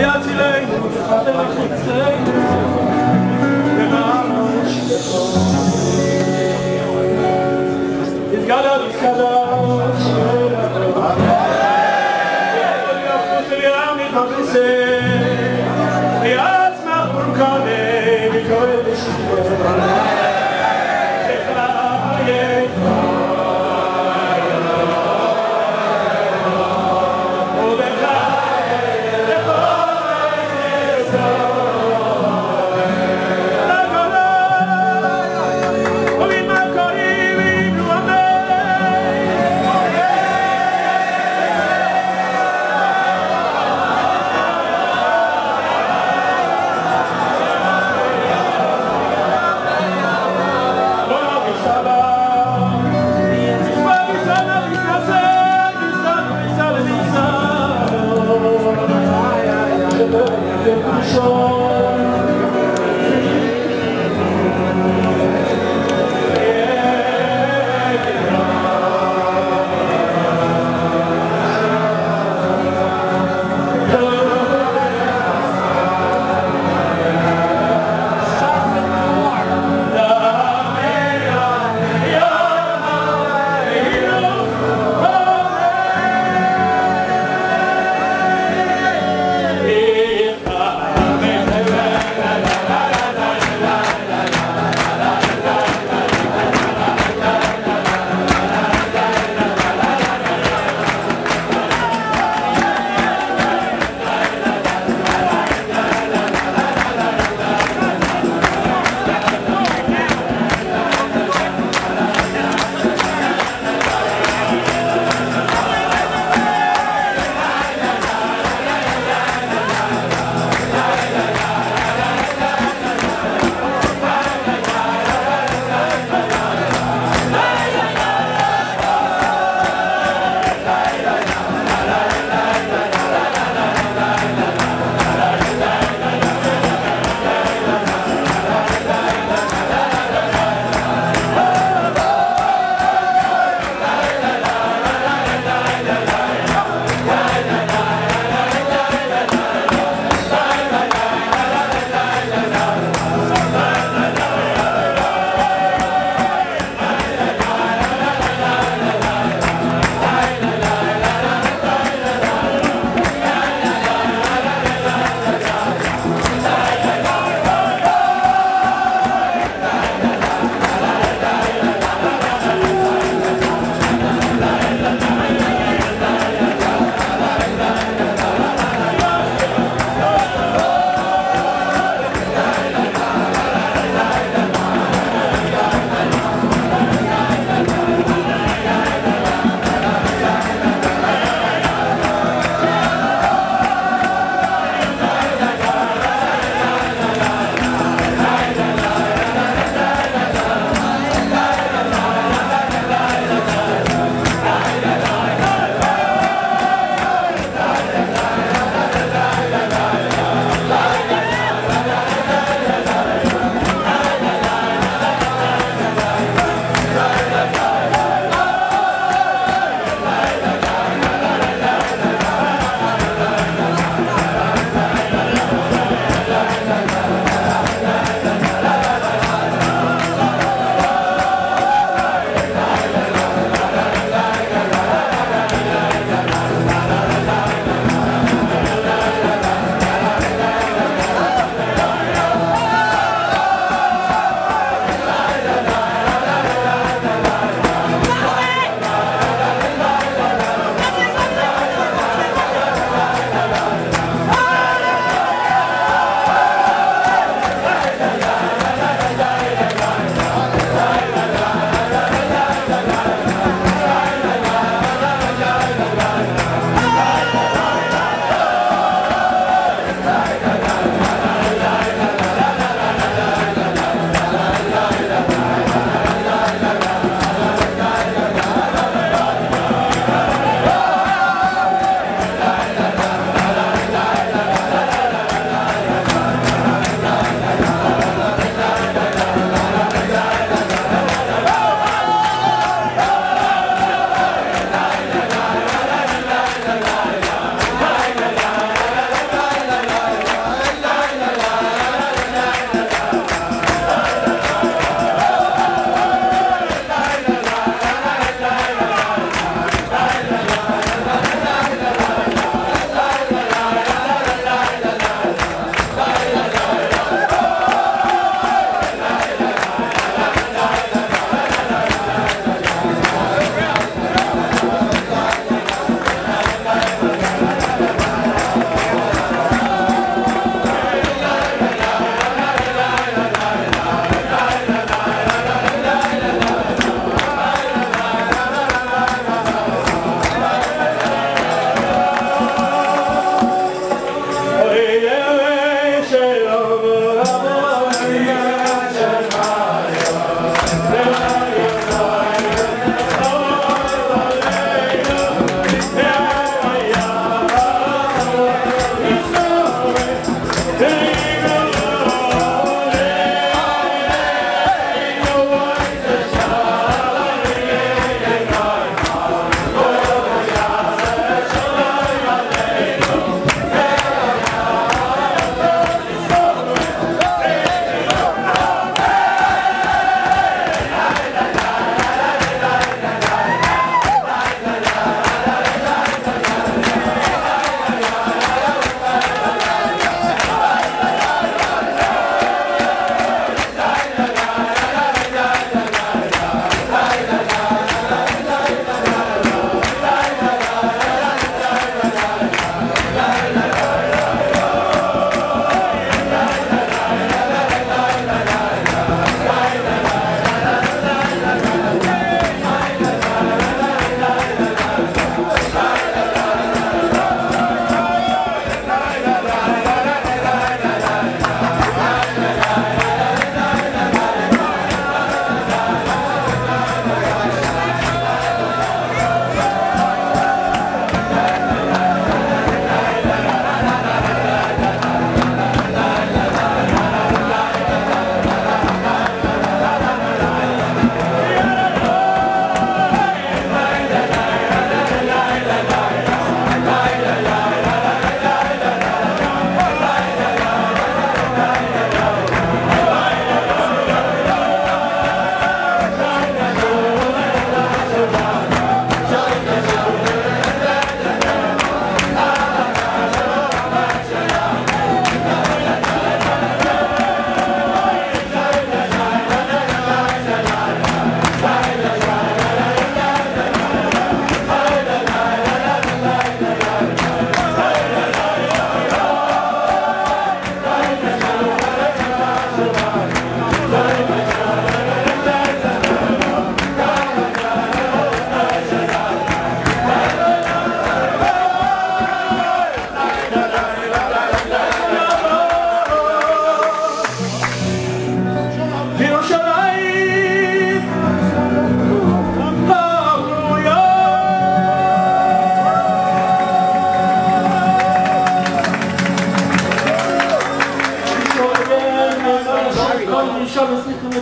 Yeah, yeah, yeah. It's got out, got out. 저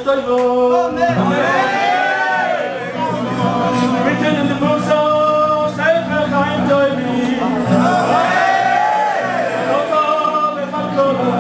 Amen. Amen. Written in the Time Amen. Amen.